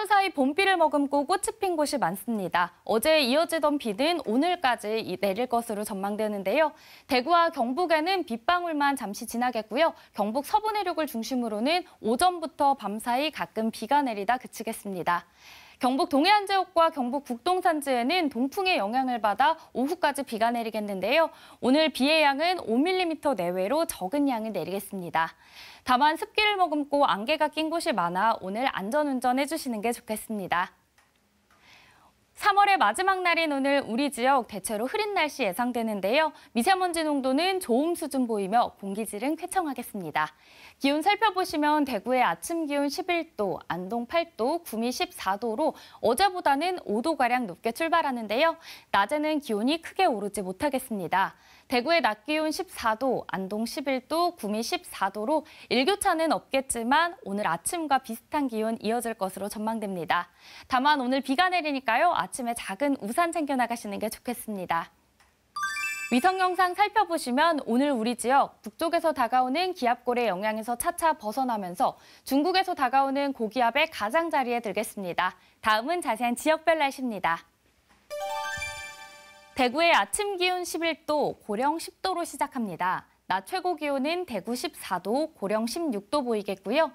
하루 사이 봄비를 머금고 꽃이 핀 곳이 많습니다. 어제 이어지던 비는 오늘까지 내릴 것으로 전망되는데요. 대구와 경북에는 빗방울만 잠시 지나겠고요. 경북 서부 내륙을 중심으로는 오전부터 밤사이 가끔 비가 내리다 그치겠습니다. 경북 동해안 지역과 경북 북동 산지에는 동풍의 영향을 받아 오후까지 비가 내리겠는데요. 오늘 비의 양은 5mm 내외로 적은 양을 내리겠습니다. 다만 습기를 머금고 안개가 낀 곳이 많아 오늘 안전운전 해주시는 게 좋겠습니다. 3월의 마지막 날인 오늘 우리 지역 대체로 흐린 날씨 예상되는데요. 미세먼지 농도는 좋음 수준 보이며 공기질은 쾌청하겠습니다. 기온 살펴보시면 대구의 아침 기온 11도, 안동 8도, 구미 14도로 어제보다는 5도가량 높게 출발하는데요. 낮에는 기온이 크게 오르지 못하겠습니다. 대구의 낮 기온 14도, 안동 11도, 구미 14도로 일교차는 없겠지만 오늘 아침과 비슷한 기온 이어질 것으로 전망됩니다. 다만 오늘 비가 내리니까요. 아침에 작은 우산 챙겨 나가시는 게 좋겠습니다. 위성 영상 살펴보시면 오늘 우리 지역 북쪽에서 다가오는 기압골의 영향에서 차차 벗어나면서 중국에서 다가오는 고기압의 가장자리에 들겠습니다. 다음은 자세한 지역별 날씨입니다. 대구의 아침 기온 11도, 고령 10도로 시작합니다. 낮 최고 기온은 대구 14도, 고령 16도 보이겠고요.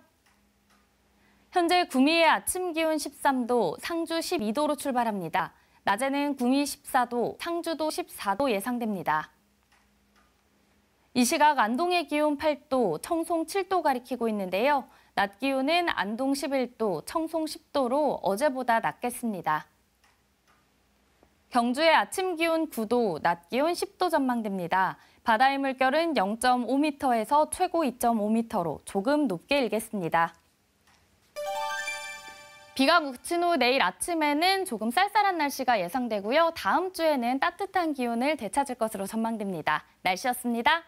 현재 구미의 아침 기온 13도, 상주 12도로 출발합니다. 낮에는 구미 14도, 상주도 14도 예상됩니다. 이 시각 안동의 기온 8도, 청송 7도 가리키고 있는데요. 낮 기온은 안동 11도, 청송 10도로 어제보다 낮겠습니다. 경주의 아침 기온 9도, 낮 기온 10도 전망됩니다. 바다의 물결은 0.5m에서 최고 2.5m로 조금 높게 일겠습니다. 비가 묻힌 후 내일 아침에는 조금 쌀쌀한 날씨가 예상되고요. 다음 주에는 따뜻한 기온을 되찾을 것으로 전망됩니다. 날씨였습니다.